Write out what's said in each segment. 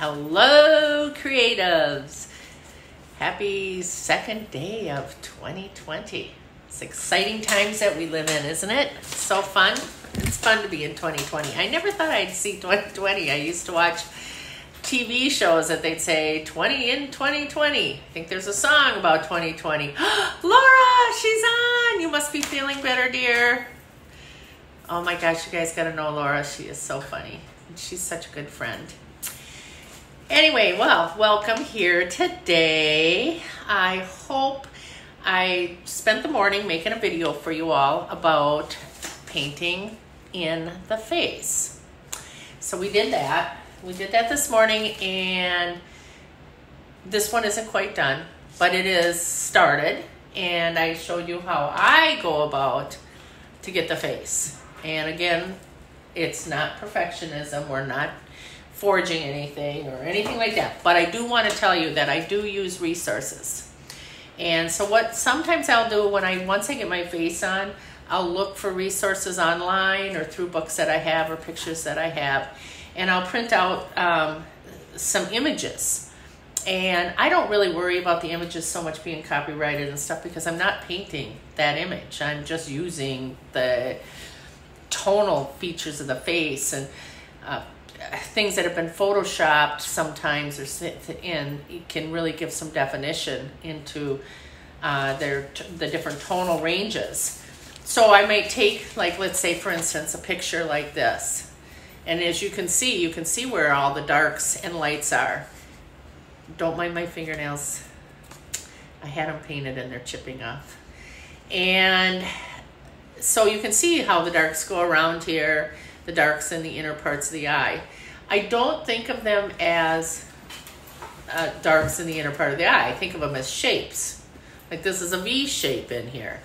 Hello, creatives. Happy second day of 2020. It's exciting times that we live in, isn't it? So fun. It's fun to be in 2020. I never thought I'd see 2020. I used to watch TV shows that they'd say 20 in 2020. I think there's a song about 2020. Laura, she's on. You must be feeling better, dear. Oh my gosh, you guys gotta know Laura. She is so funny. She's such a good friend. Anyway, well, welcome here today. I hope I spent the morning making a video for you all about painting in the face. So we did that. We did that this morning and this one isn't quite done, but it is started and I showed you how I go about to get the face. And again, it's not perfectionism. We're not forging anything or anything like that. But I do want to tell you that I do use resources. And so what sometimes I'll do when I once I get my face on, I'll look for resources online or through books that I have or pictures that I have, and I'll print out um, some images. And I don't really worry about the images so much being copyrighted and stuff because I'm not painting that image. I'm just using the tonal features of the face and uh, things that have been photoshopped sometimes or in can really give some definition into uh, their the different tonal ranges. So I might take like let's say for instance a picture like this, and as you can see, you can see where all the darks and lights are. Don't mind my fingernails. I had them painted and they're chipping off. And so you can see how the darks go around here, the darks in the inner parts of the eye. I don't think of them as uh, darks in the inner part of the eye. I think of them as shapes. Like this is a V shape in here.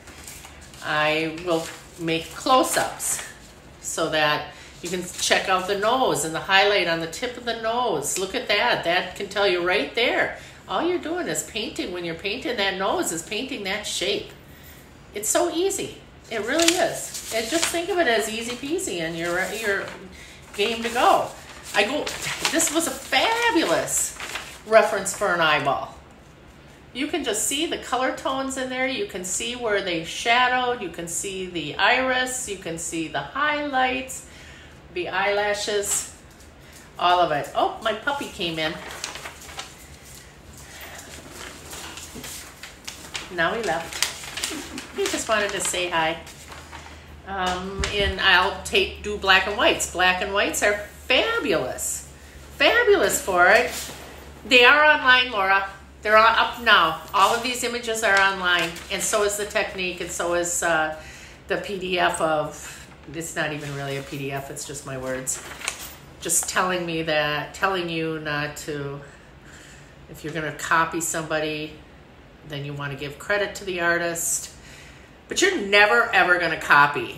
I will make close-ups so that you can check out the nose and the highlight on the tip of the nose. Look at that. That can tell you right there. All you're doing is painting. When you're painting that nose is painting that shape. It's so easy. It really is. And just think of it as easy peasy and you're, you're game to go. I go, this was a fabulous reference for an eyeball. You can just see the color tones in there. You can see where they shadowed. You can see the iris. You can see the highlights, the eyelashes, all of it. Oh, my puppy came in. Now he left. He just wanted to say hi. Um, and I'll take do black and whites. Black and whites are fabulous. Fabulous for it. They are online, Laura. They're up now. All of these images are online, and so is the technique, and so is uh, the PDF of. It's not even really a PDF. It's just my words, just telling me that, telling you not to. If you're going to copy somebody, then you want to give credit to the artist but you're never ever going to copy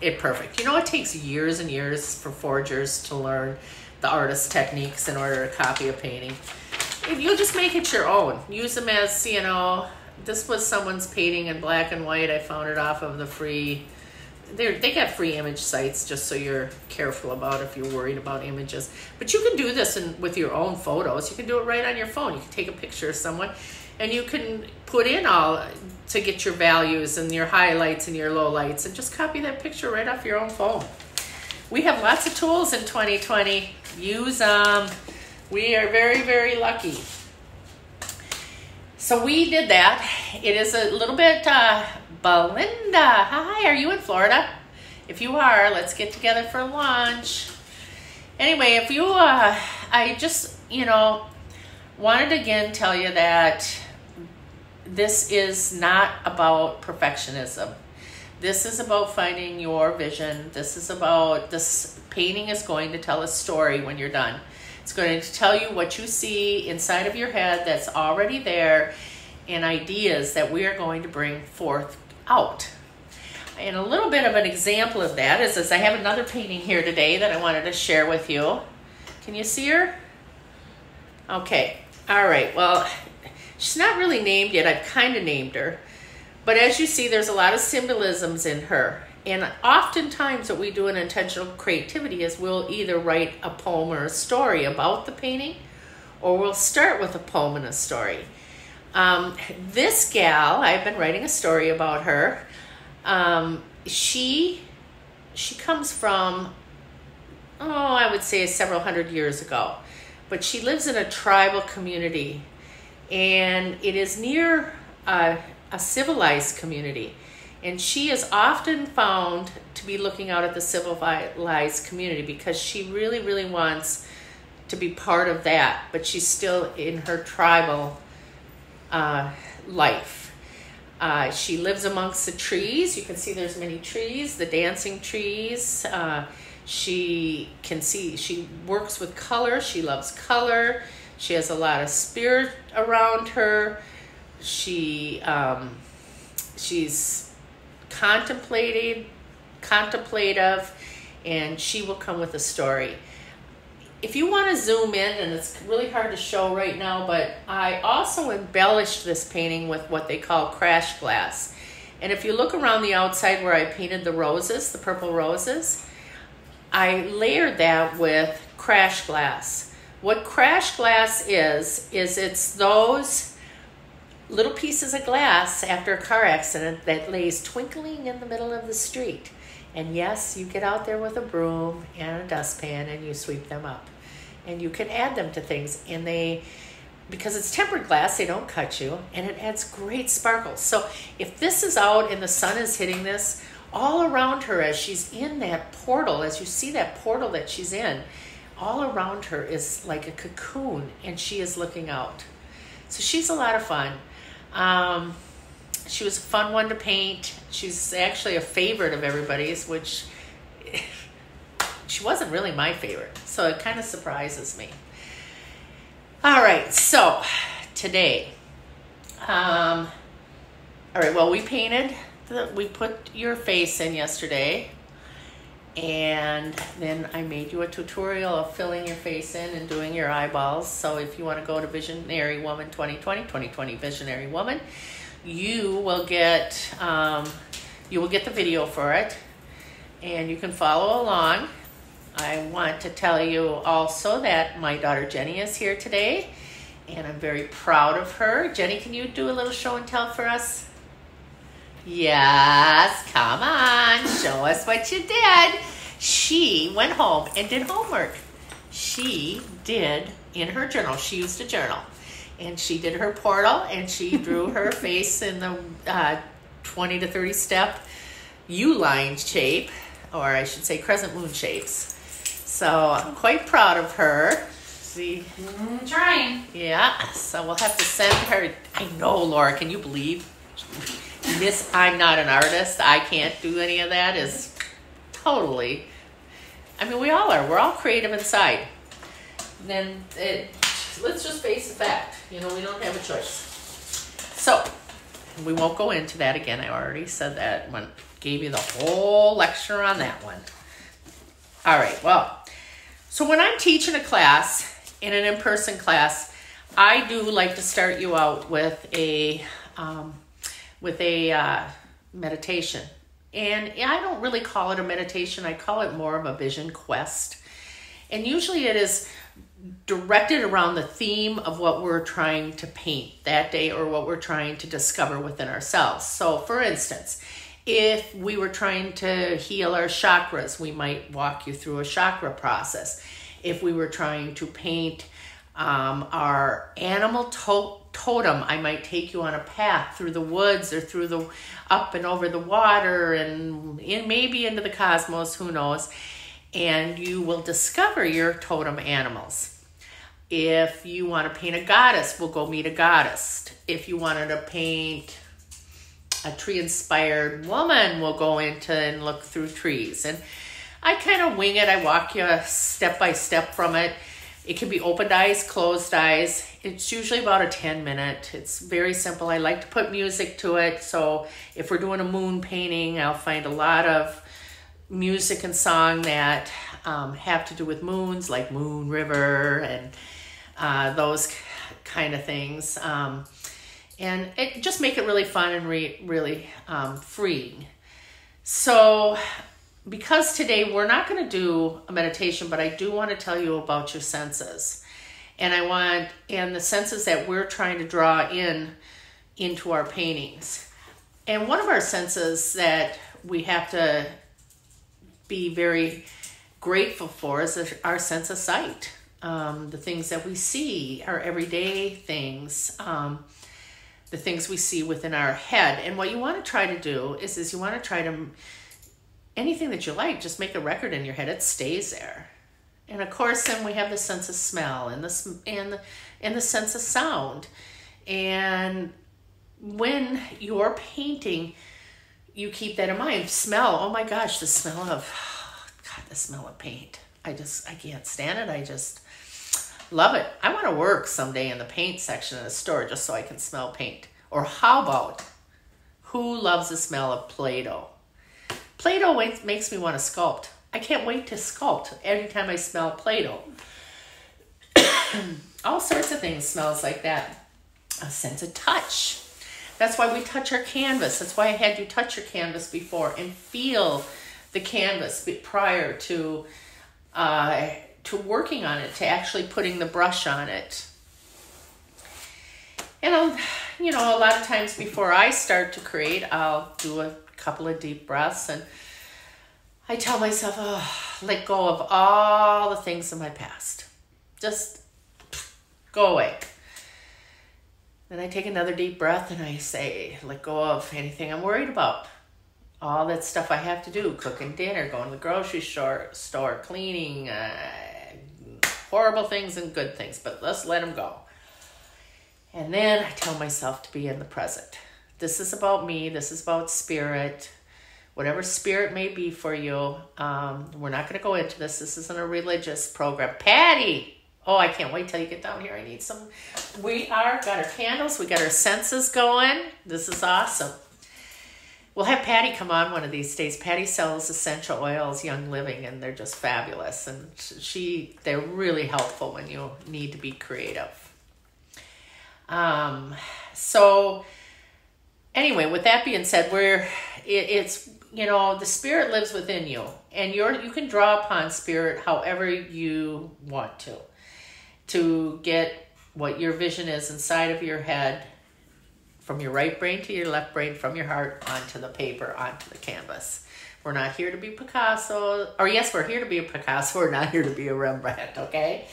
it perfect. You know, it takes years and years for forgers to learn the artist techniques in order to copy a painting. If You'll just make it your own. Use them as, you know, this was someone's painting in black and white. I found it off of the free, they they got free image sites just so you're careful about if you're worried about images. But you can do this in, with your own photos. You can do it right on your phone. You can take a picture of someone and you can put in all to get your values and your highlights and your lowlights and just copy that picture right off your own phone. We have lots of tools in 2020. Use them. We are very, very lucky. So we did that. It is a little bit, uh, Belinda, hi, are you in Florida? If you are, let's get together for lunch. Anyway, if you, uh, I just, you know, wanted to again tell you that this is not about perfectionism. This is about finding your vision. This is about this painting is going to tell a story when you're done. It's going to tell you what you see inside of your head that's already there and ideas that we are going to bring forth out. And a little bit of an example of that is this I have another painting here today that I wanted to share with you. Can you see her? Okay. All right. Well, She's not really named yet. I've kind of named her. But as you see, there's a lot of symbolisms in her. and oftentimes, what we do in intentional creativity is we'll either write a poem or a story about the painting, or we'll start with a poem and a story. Um, this gal, I've been writing a story about her. Um, she she comes from oh, I would say several hundred years ago, but she lives in a tribal community, and it is near a, a civilized community. And she is often found to be looking out at the civilized community because she really, really wants to be part of that, but she's still in her tribal uh, life. Uh, she lives amongst the trees. You can see there's many trees, the dancing trees. Uh, she can see, she works with color. She loves color. She has a lot of spirit around her. She, um, she's contemplated, contemplative, and she will come with a story if you want to zoom in, and it's really hard to show right now, but I also embellished this painting with what they call crash glass. And if you look around the outside where I painted the roses, the purple roses, I layered that with crash glass. What crash glass is, is it's those little pieces of glass after a car accident that lays twinkling in the middle of the street. And yes, you get out there with a broom and a dustpan and you sweep them up. And you can add them to things. And they, because it's tempered glass, they don't cut you. And it adds great sparkles. So if this is out and the sun is hitting this, all around her as she's in that portal, as you see that portal that she's in, all around her is like a cocoon and she is looking out. So she's a lot of fun. Um, she was a fun one to paint. She's actually a favorite of everybody's, which she wasn't really my favorite. So it kind of surprises me. All right, so today, um, all right, well, we painted, the, we put your face in yesterday, and then I made you a tutorial of filling your face in and doing your eyeballs. So if you want to go to Visionary Woman 2020, 2020 Visionary Woman, you will get um, you will get the video for it and you can follow along. I want to tell you also that my daughter jenny is here today and i'm very proud of her. Jenny can you do a little show and tell for us? Yes come on show us what you did. She went home and did homework. She did in her journal. She used a journal and she did her portal and she drew her face in the uh, 20 to 30 step U-line shape, or I should say crescent moon shapes. So I'm quite proud of her. See? Mm, trying. Yeah, so we'll have to send her. I know, Laura, can you believe this? I'm not an artist. I can't do any of that. Is totally. I mean, we all are. We're all creative inside. Then it let's just face the fact. You know, we don't have a choice. So, we won't go into that again. I already said that when gave you the whole lecture on that one. All right. Well, so when I'm teaching a class in an in-person class, I do like to start you out with a um, with a uh, meditation. And I don't really call it a meditation. I call it more of a vision quest. And usually it is directed around the theme of what we're trying to paint that day or what we're trying to discover within ourselves. So, for instance, if we were trying to heal our chakras, we might walk you through a chakra process. If we were trying to paint um, our animal to- totem, I might take you on a path through the woods or through the up and over the water and in maybe into the cosmos, who knows and you will discover your totem animals. If you want to paint a goddess, we'll go meet a goddess. If you wanted to paint a tree inspired woman, we'll go into and look through trees. And I kind of wing it, I walk you step by step from it. It can be opened eyes, closed eyes. It's usually about a 10 minute. It's very simple. I like to put music to it. So if we're doing a moon painting, I'll find a lot of music and song that um, have to do with moons, like Moon River and uh, those kind of things. Um, and it just make it really fun and re- really um, freeing. So, because today we're not going to do a meditation, but I do want to tell you about your senses. And I want, and the senses that we're trying to draw in into our paintings. And one of our senses that we have to be very grateful for is our sense of sight. Um, the things that we see, our everyday things. Um, the things we see within our head. And what you want to try to do is, is you want to try to anything that you like, just make a record in your head. It stays there. And of course, then we have the sense of smell and the and the, and the sense of sound. And when you're painting, you keep that in mind. Smell. Oh my gosh, the smell of God, the smell of paint. I just I can't stand it. I just Love it. I want to work someday in the paint section in a store just so I can smell paint. Or how about who loves the smell of Play Doh? Play Doh makes me want to sculpt. I can't wait to sculpt every time I smell Play Doh. All sorts of things smells like that. A sense of touch. That's why we touch our canvas. That's why I had you touch your canvas before and feel the canvas prior to uh, to working on it, to actually putting the brush on it. And I'll, you know, a lot of times before I start to create, I'll do a couple of deep breaths and I tell myself, oh, let go of all the things in my past. Just go away. Then I take another deep breath and I say, let go of anything I'm worried about. All that stuff I have to do, cooking dinner, going to the grocery store, store cleaning, uh, horrible things and good things, but let's let them go. And then I tell myself to be in the present. This is about me, this is about spirit, whatever spirit may be for you. Um, we're not going to go into this. This isn't a religious program. Patty! Oh, I can't wait till you get down here. I need some. We are, got our candles, we got our senses going. This is awesome. We'll have Patty come on one of these days. Patty sells essential oils, Young Living, and they're just fabulous. And she, they're really helpful when you need to be creative. Um, so anyway, with that being said, we're it, it's you know the spirit lives within you, and you're you can draw upon spirit however you want to, to get what your vision is inside of your head from your right brain to your left brain, from your heart onto the paper, onto the canvas. We're not here to be Picasso, or yes, we're here to be a Picasso, we're not here to be a Rembrandt, okay?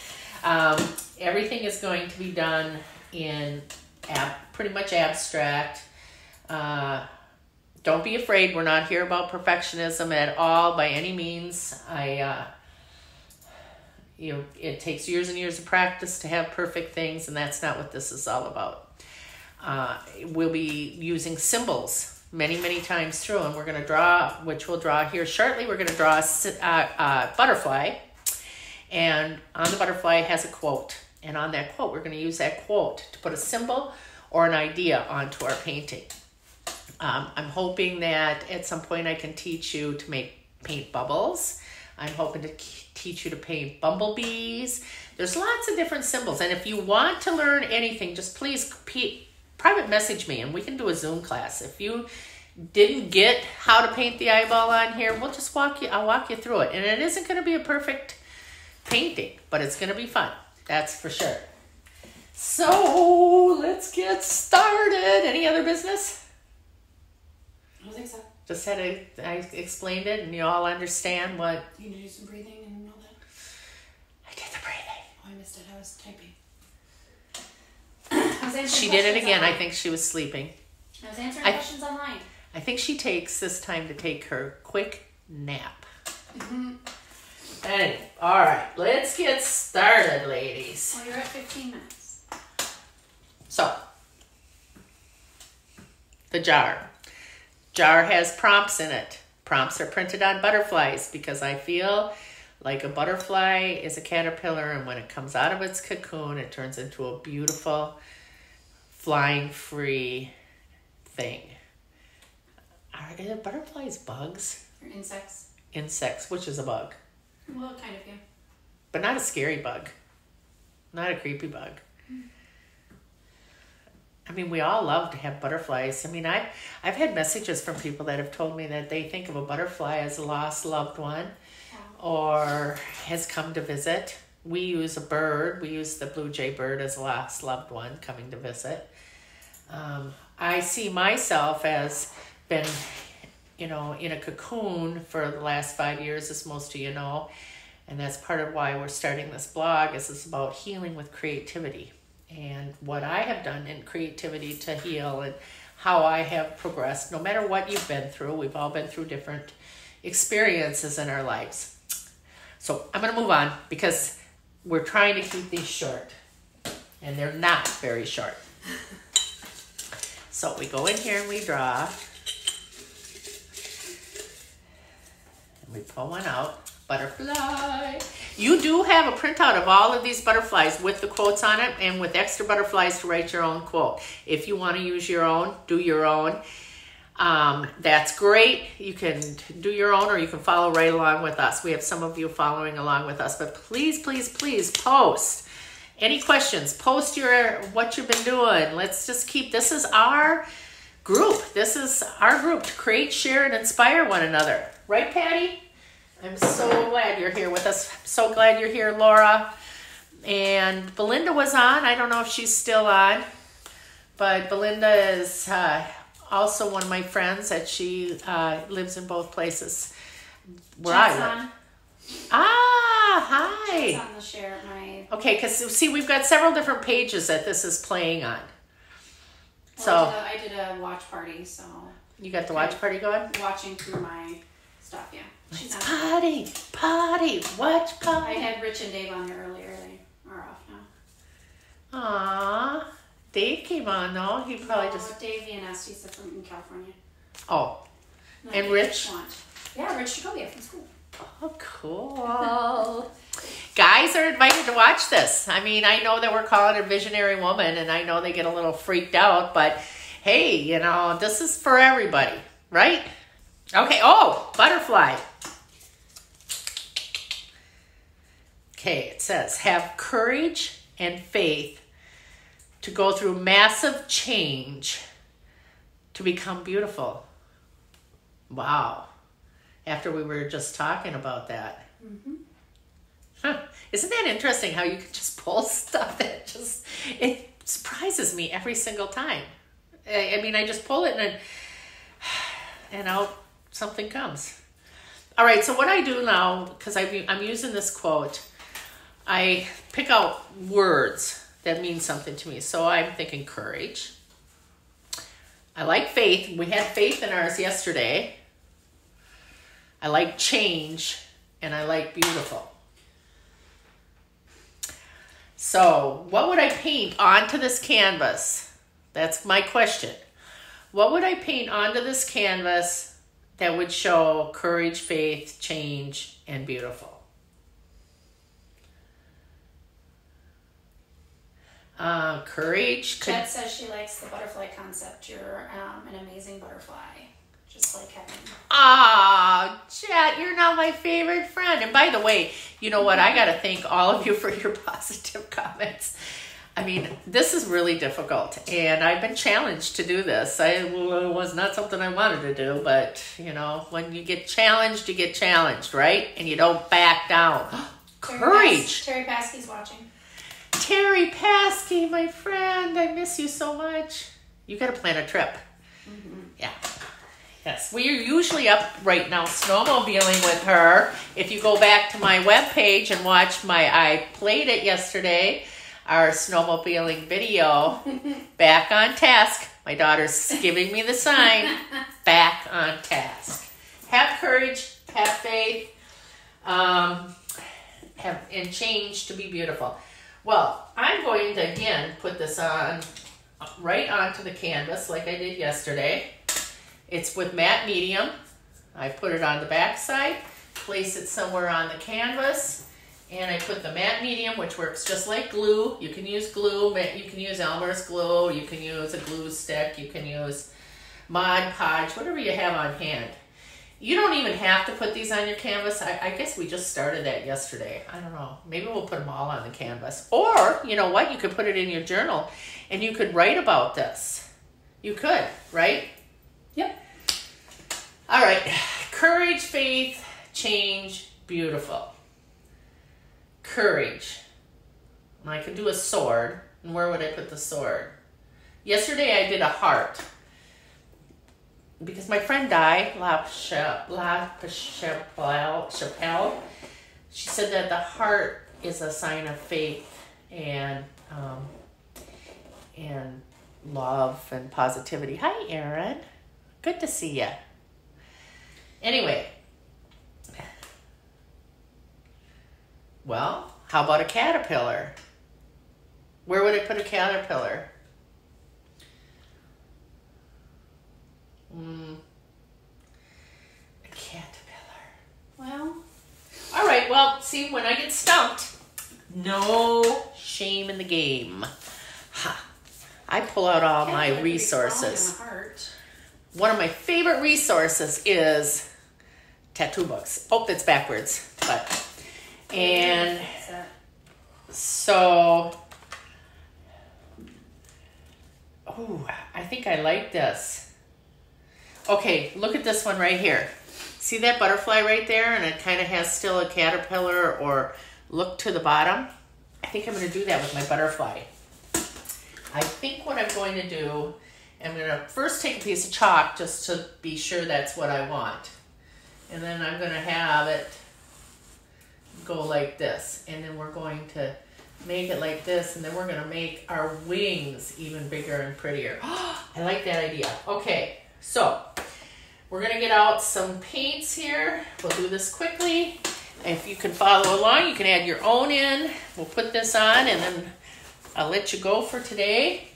Um, everything is going to be done in ab- pretty much abstract. Uh, don't be afraid, we're not here about perfectionism at all by any means. I, uh, you know, it takes years and years of practice to have perfect things, and that's not what this is all about. Uh, we'll be using symbols many, many times through, and we're going to draw, which we'll draw here shortly. We're going to draw a, uh, a butterfly, and on the butterfly has a quote. And on that quote, we're going to use that quote to put a symbol or an idea onto our painting. Um, I'm hoping that at some point I can teach you to make paint bubbles. I'm hoping to teach you to paint bumblebees. There's lots of different symbols. And if you want to learn anything, just please private message me and we can do a Zoom class. If you didn't get how to paint the eyeball on here, we'll just walk you, I'll walk you through it. And it isn't going to be a perfect painting, but it's going to be fun. That's for sure. So let's get started. Any other business? I don't think so. Just had to, I explained it and you all understand what. You need to do some breathing and all that? I did the breathing. Oh, I missed it. I was typing she did it again. Online. I think she was sleeping. I was answering I, questions online. I think she takes this time to take her quick nap. Mm-hmm. Anyway, all right, let's get started, ladies. Well, you're at 15 minutes. So, the jar. Jar has prompts in it. Prompts are printed on butterflies because I feel like a butterfly is a caterpillar, and when it comes out of its cocoon, it turns into a beautiful flying free thing. Are, butterflies bugs? Or insects. Insects, which is a bug. Well, kind of, yeah. But not a scary bug. Not a creepy bug. I mean, we all love to have butterflies. I mean, I I've had messages from people that have told me that they think of a butterfly as a lost loved one or has come to visit. We use a bird. We use the blue jay bird as a lost loved one coming to visit. Um, I see myself as been, you know, in a cocoon for the last five years, as most of you know, and that's part of why we're starting this blog. Is it's about healing with creativity and what I have done in creativity to heal and how I have progressed. No matter what you've been through, we've all been through different experiences in our lives. So I'm going to move on because we're trying to keep these short, and they're not very short. So we go in here and we draw. And we pull one out. Butterfly. You do have a printout of all of these butterflies with the quotes on it and with extra butterflies to write your own quote. If you want to use your own, do your own. Um, that's great. You can do your own or you can follow right along with us. We have some of you following along with us, but please, please, please post any questions. Post your what you've been doing. Let's just keep this is our group. This is our group to create, share, and inspire one another. Right, Patty? I'm so glad you're here with us. So glad you're here, Laura. And Belinda was on. I don't know if she's still on, but Belinda is uh, also one of my friends that she uh, lives in both places where I live. on. Ah, hi. on the share my. Okay, because see, we've got several different pages that this is playing on. Well, So I, did a, I did a watch party, so you got the watch party going? watching through my stuff. Yeah, she's on. party, party, watch I had Rich and Dave on here earlier. They are off now. Aw, Dave came on though. He probably No, just. Dave Vianesti, from in California. Oh, And Rich? Yeah, Rich Jacoby from school. oh, cool. Guys are invited to watch this. I mean, I know that we're calling a visionary woman, and I know they get a little freaked out, but hey, you know, this is for everybody, right? Okay. Oh, butterfly. Okay, it says have courage and faith to go through massive change to become beautiful. Wow. After we were just talking about that. Mm-hmm. Huh. Isn't that interesting how you can just pull stuff that just it surprises me every single time. I, I mean, I just pull it and and out something comes. All right, so what I do now because I'm using this quote, I pick out words that mean something to me. So I'm thinking courage. I like faith. We had faith in ours yesterday. I like change and I like beautiful. So, what would I paint onto this canvas? That's my question. What would I paint onto this canvas that would show courage, faith, change, and beautiful? Uh, courage. Could, Chet says she likes the butterfly concept. You're um, an amazing butterfly, just like heaven. Ah, Chet, you're not my favorite friend. And by the way, you know what? I got to thank all of you for your positive comments. I mean, this is really difficult, and I've been challenged to do this. I it was not something I wanted to do, but you know, when you get challenged, you get challenged, right? And you don't back down. Terry Courage. Terry Paskey's watching. Terry Paskey, my friend, I miss you so much. You got to plan a trip. Yeah. Yes, we are usually up right now snowmobiling with her. If you go back to my webpage and watch my, I played it yesterday, our snowmobiling video, back on task. My daughter's giving me the sign, back on task. Have courage, have faith, um, have, and change to be beautiful. Well, I'm going to again put this on right onto the canvas like I did yesterday. It's with matte medium. I put it on the back side, place it somewhere on the canvas, and I put the matte medium, which works just like glue. You can use glue, you can use Elmer's glue, you can use a glue stick, you can use Mod Podge, whatever you have on hand. You don't even have to put these on your canvas. I, I guess we just started that yesterday. I don't know. Maybe we'll put them all on the canvas. Or, you know what? You could put it in your journal and you could write about this. You could, right? Yep. All right. Courage, faith, change, beautiful. Courage. I could do a sword. And where would I put the sword? Yesterday I did a heart because my friend Di La, Chapelle, she said that the heart is a sign of faith and um, and love and positivity. Hi, Erin. Good to see you. Anyway, well, how about a caterpillar? Where would I put a caterpillar? Mm. A caterpillar. Well, All right, well, see, when I get stumped, no shame in the game. Ha. I pull out all my resources. crawling on a heart. One of my favorite resources is tattoo books. Oh, that's backwards, but and so oh, I think I like this. Okay, look at this one right here. See that butterfly right there and it kind of has still a caterpillar or look to the bottom? I think I'm going to do that with my butterfly. I think what I'm going to do, I'm going to first take a piece of chalk just to be sure that's what I want. And then I'm going to have it go like this. And then we're going to make it like this. And then we're going to make our wings even bigger and prettier. I like that idea. Okay, so we're going to get out some paints here. We'll do this quickly. If you can follow along, you can add your own in. We'll put this on and then I'll let you go for today.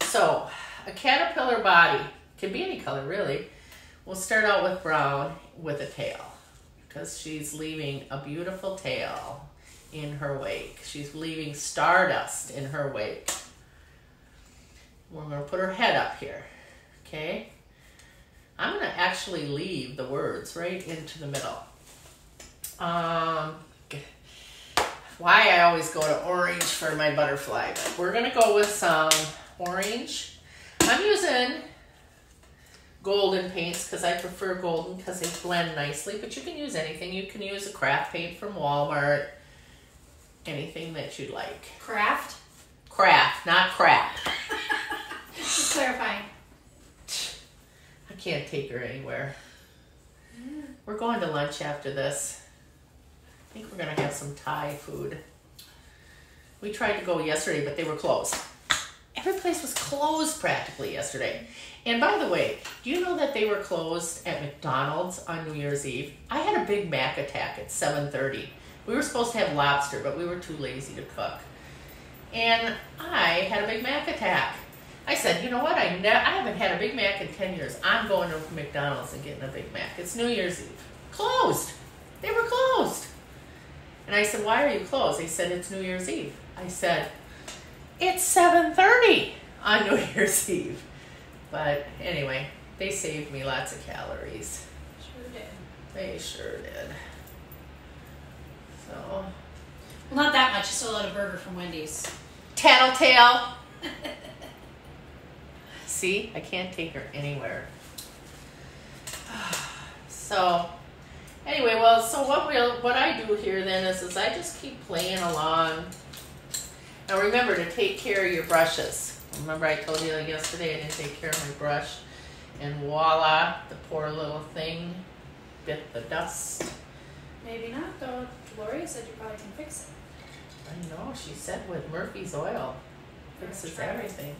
So, a caterpillar body can be any color really. We'll start out with brown with a tail because she's leaving a beautiful tail in her wake. She's leaving stardust in her wake. We're to put her head up here. Okay? I'm going to actually leave the words right into the middle. Um, why I always go to orange for my butterfly, but we're gonna go with some orange. I'm using golden paints because I prefer golden because they blend nicely, but you can use anything. You can use a craft paint from Walmart, anything that you like. Craft. Craft, not crap. Just clarifying. Can't take her anywhere. We're going to lunch after this. I think we're gonna have some Thai food. We tried to go yesterday, but they were closed. Every place was closed practically yesterday. And by the way, do you know that they were closed at McDonald's on New Year's Eve? I had a Big Mac attack at 7:30. We were supposed to have lobster, but we were too lazy to cook. And I had a Big Mac attack. I said, you know what? I ne- I haven't had a Big Mac in 10 years. I'm going to McDonald's and getting a Big Mac. It's New Year's Eve. Closed. They were closed. And I said, why are you closed? They said, it's New Year's Eve. I said, it's 7.30 on New Year's Eve. But anyway, they saved me lots of calories. Sure did. They sure did. So, Well, not that much. Had a burger from Wendy's. tattletale. See, I can't take her anywhere. So, anyway, well, so what we'll what I do here then is is I just keep playing along. Now remember to take care of your brushes. Remember I told you yesterday I didn't take care of my brush, and voila, the poor little thing bit the dust. Maybe not, though. Gloria said you probably can fix it. I know, she said with Murphy's oil fixes everything.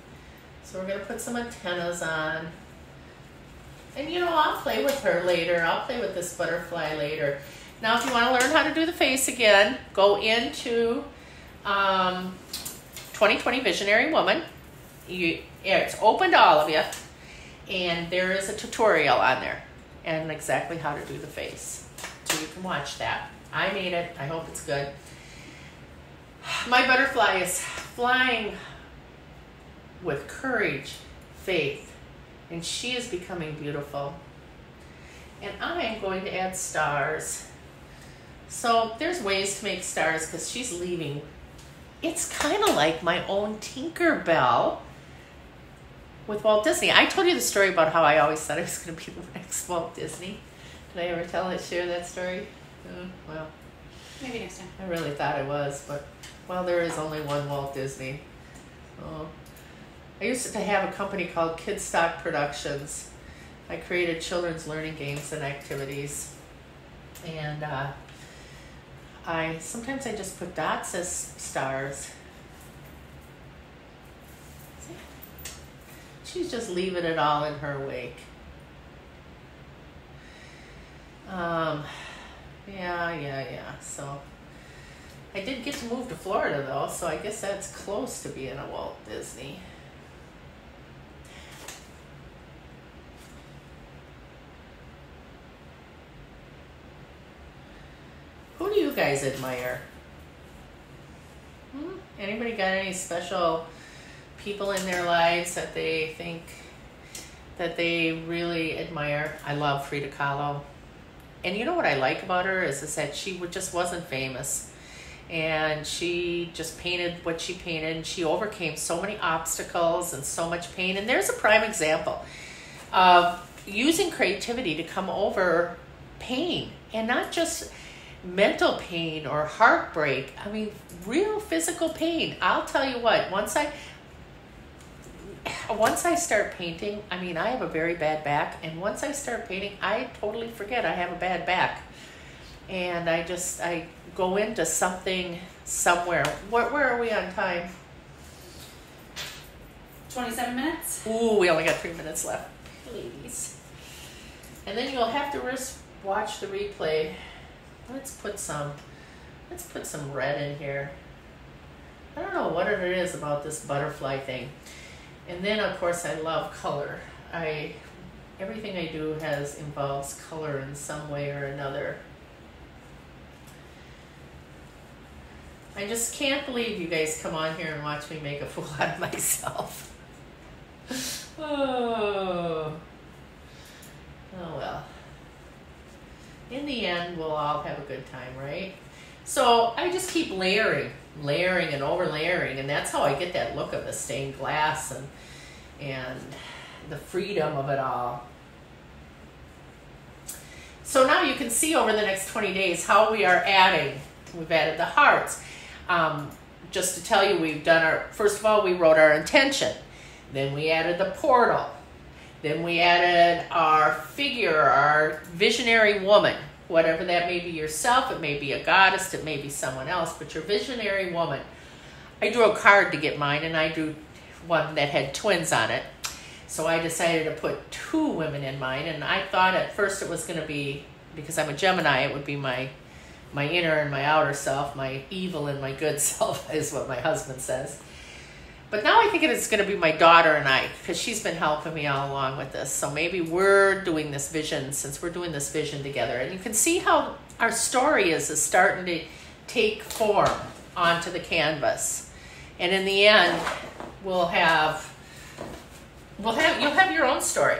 So we're gonna put some antennas on. And you know, I'll play with her later. I'll play with this butterfly later. Now, if you want to learn how to do the face again, go into um, 2020 Visionary Woman. You, it's open to all of you, and there is a tutorial on there and exactly how to do the face. So you can watch that. I made it. I hope it's good. My butterfly is flying with courage, faith, and she is becoming beautiful. And I am going to add stars. So there's ways to make stars because she's leaving. It's kind of like my own Tinkerbell with Walt Disney. I told you the story about how I always thought I was going to be the next Walt Disney. Did I ever tell it, share that story? Uh, well, Maybe next time. I really thought I was, but well, there is only one Walt Disney. Oh. I used to have a company called Kidstock Productions. I created children's learning games and activities, and uh, I sometimes I just put dots as stars. She's just leaving it all in her wake. Um, yeah, yeah, yeah. So I did get to move to Florida though, so I guess that's close to being a Walt Disney. Guys admire? Hmm? Anybody got any special people in their lives that they think that they really admire? I love Frida Kahlo. And you know what I like about her is, is that she just wasn't famous. And she just painted what she painted. And she overcame so many obstacles and so much pain. And there's a prime example of using creativity to come over pain and not just mental pain or heartbreak. I mean, real physical pain. I'll tell you what, once I once I start painting, I mean, I have a very bad back, and once I start painting, I totally forget I have a bad back. And I just I go into something somewhere. Where, where are we on time? 27 minutes? Ooh, we only got three minutes left, ladies. And then you'll have to ris- watch the replay. Let's put some, let's put some red in here. I don't know what it is about this butterfly thing. And then of course I love color. I everything I do has involves color in some way or another. I just can't believe you guys come on here and watch me make a fool out of myself. oh. Oh well. In the end, we'll all have a good time, right? So I just keep layering, layering and over layering, and that's how I get that look of the stained glass and and the freedom of it all. So now you can see over the next 20 days how we are adding. We've added the hearts. Um, just to tell you, we've done our, first of all, we wrote our intention. Then we added the portal. Then we added our figure, our visionary woman, whatever that may be yourself. It may be a goddess, it may be someone else, but your visionary woman. I drew a card to get mine, and I drew one that had twins on it. So I decided to put two women in mine, and I thought at first it was going to be because I'm a Gemini, it would be my my inner and my outer self, my evil and my good self, is what my husband says. But now I think it's going to be my daughter and I, because she's been helping me all along with this. So maybe we're doing this vision since we're doing this vision together. And you can see how our story is, is starting to take form onto the canvas. And in the end, we'll have we'll have you'll have your own story.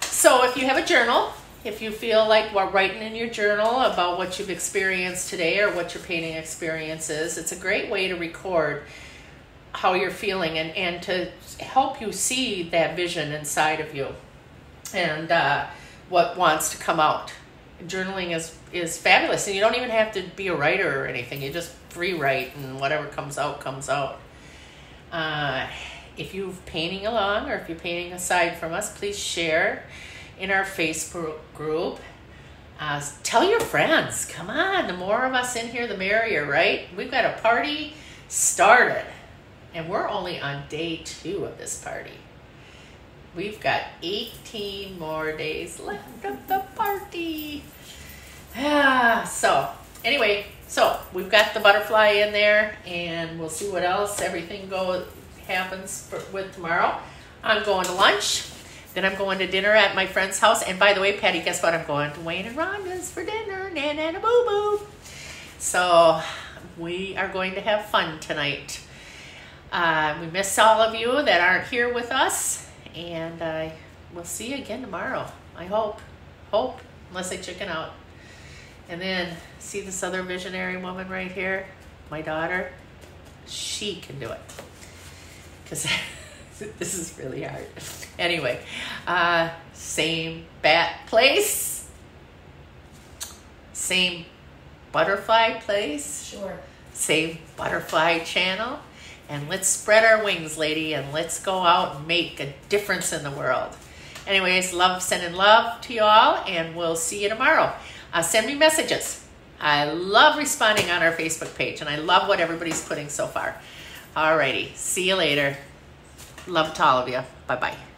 So if you have a journal, if you feel like we're writing in your journal about what you've experienced today or what your painting experience is, it's a great way to record how you're feeling and, and to help you see that vision inside of you and uh, what wants to come out. Journaling is, is fabulous, and you don't even have to be a writer or anything. You just free write, and whatever comes out, comes out. Uh, if you're painting along or if you're painting aside from us, please share in our Facebook group. Uh, tell your friends. Come on, the more of us in here, the merrier, right? We've got a party started, and we're only on day two of this party. We've got 18 more days left of the party. Ah, so, anyway, so we've got the butterfly in there, and we'll see what else everything go happens for, with tomorrow. I'm going to lunch. Then I'm going to dinner at my friend's house. And by the way, Patty, guess what? I'm going to Wayne and Rhonda's for dinner. Na na na boo boo. So we are going to have fun tonight. Uh, we miss all of you that aren't here with us. And uh, we'll see you again tomorrow. I hope. Hope. unless I chicken out. And then see this other visionary woman right here, my daughter. She can do it because this is really hard. Anyway, uh, same bat place, same butterfly place, Sure. same butterfly channel. And let's spread our wings, lady, and let's go out and make a difference in the world. Anyways, love, sending love to you all, and we'll see you tomorrow. Uh, send me messages. I love responding on our Facebook page, and I love what everybody's putting so far. Alrighty, see you later. Love to all of you. Bye bye.